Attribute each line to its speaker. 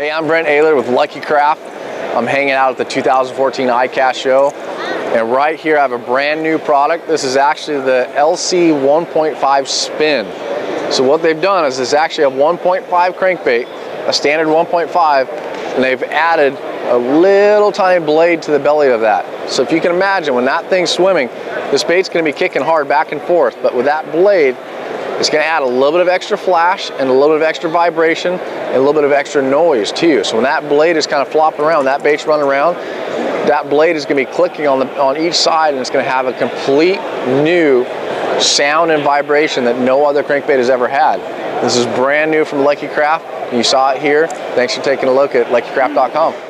Speaker 1: Hey, I'm Brent Ehrler with Lucky Craft. I'm hanging out at the 2014 ICAST show. And right here I have a brand new product. This is actually the LC 1.5 Spin. So what they've done is it's actually a 1.5 crankbait, a standard 1.5, and they've added a little tiny blade to the belly of that. So if you can imagine, when that thing's swimming, this bait's gonna be kicking hard back and forth, but with that blade, it's gonna add a little bit of extra flash and a little bit of extra vibration and a little bit of extra noise too. So when that blade is kind of flopping around, that bait's running around, that blade is gonna be clicking on, the, on each side and it's gonna have a complete new sound and vibration that no other crankbait has ever had. This is brand new from Lucky Craft. You saw it here. Thanks for taking a look at luckycraft.com.